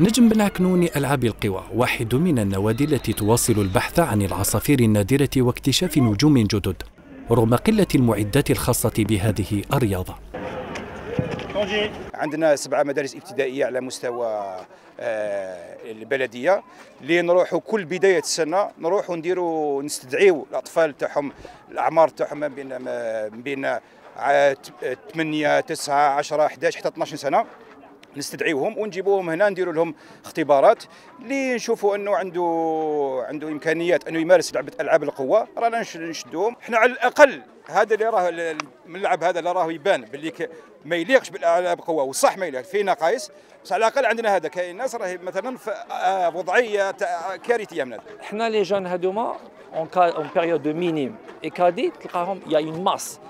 نجم بن عكنون ألعاب القوى واحد من النوادي التي تواصل البحث عن العصافير النادرة واكتشاف نجوم جدد رغم قلة المعدات الخاصة بهذه الرياضة. عندنا سبعة مدارس ابتدائية على مستوى آه، البلدية. اللي نروحوا كل بداية السنة نروحوا نديروا نستدعيو الأطفال تاعهم الأعمار تاعهم ما بين 8 9 10 11 حتى 12 سنة. نستدعيوهم ونجيبوهم هنا نديروا لهم اختبارات. اللي نشوفوا إنه عنده عنده إمكانيات إنه يمارس لعبة ألعاب القوى رانا نشدوهم. إحنا على الأقل هذا اللي راه الملعب هذا اللي راه يبان باللي ما يليقش بالألعاب القوى. وصح ما يليق فيه نقائص بس على الأقل عندنا هذا كاين ناس راهي مثلا في آه، وضعية كارثية من هذا. إحنا les jeunes هذوما en période de minimes et cadets تلقاهم يا en masse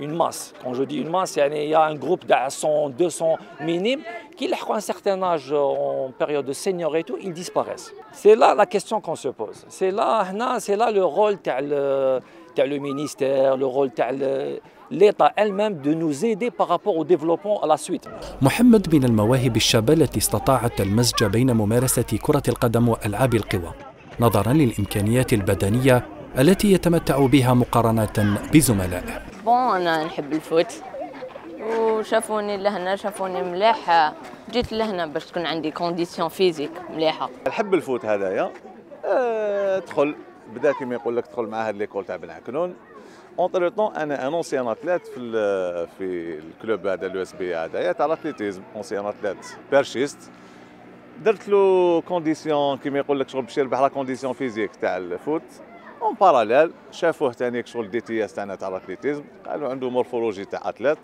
une masse. Quand je dis une masse, il y a un groupe de 100, 200 minimes qui, à un certain âge, en période de senior et tout, ils disparaissent. C'est là la question qu'on se pose. C'est là, c'est là le rôle de le ministère, le rôle de l'État elle-même de nous aider par rapport au développement à la suite. محمد من المواهب الشابة التي استطاعت المزج بين ممارسة كرة القدم وألعاب القوى نظرا للإمكانيات البدنية التي يتمتع بها مقارنة بزملائه bon أنا نحب ال foot. وشافوني لهنا شافوني مليح جيت لهنا باش تكون عندي condition physique مليحة. نحب ال foot هذايا. ادخل بدأ كيما يقول لك دخل معهد l'école تاع بن عكنون. entre temps أنا un ancien athlète في في ال club هذا ال USB هذايا تاع ال athlétisme ancien athlète perchiste درت له condition كيما يقول لك شغل باش يربح la condition physique تاع ال foot. en parallèle شافوه ثاني شغل DTS تاعنا تاع ال athlétisme قالوا عنده morphologie تاع athlète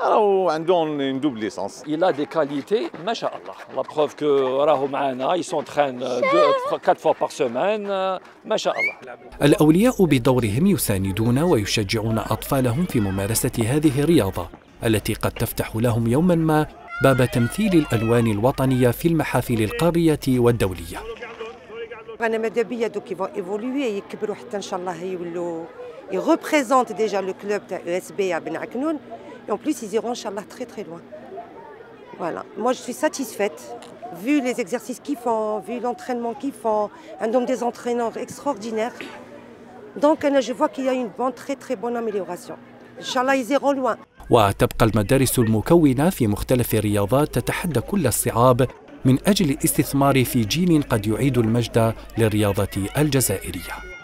راهو عندهم une double licence il a des qualités ما شاء الله la preuve que راهو معانا s'entraînent 4 fois par semaine ما شاء الله الأولياء بدورهم يساندون ويشجعون أطفالهم في ممارسة هذه الرياضة التي قد تفتح لهم يوما ما باب تمثيل الألوان الوطنية في المحافل القارية والدولية. رانا ماذا بيا دوك يفون ايفولوي يكبروا حتى ان شاء الله يولوا يغوبريزونت ديجا لو كلوب تاع او اس بي بن عكنون et en plus ils iront inchallah très très loin. Voilà, moi je suis satisfaite vu les exercices qu'ils font, vu l'entraînement qu'ils font, un nombre des entraîneurs extraordinaires. Donc je vois qu'il y a une bonne, très très bonne amélioration. Inch'Allah ils iront loin. وتبقى المدارس المكونة في مختلف الرياضات تتحدى كل الصعاب من أجل الاستثمار في جيل قد يعيد المجد للرياضة الجزائرية.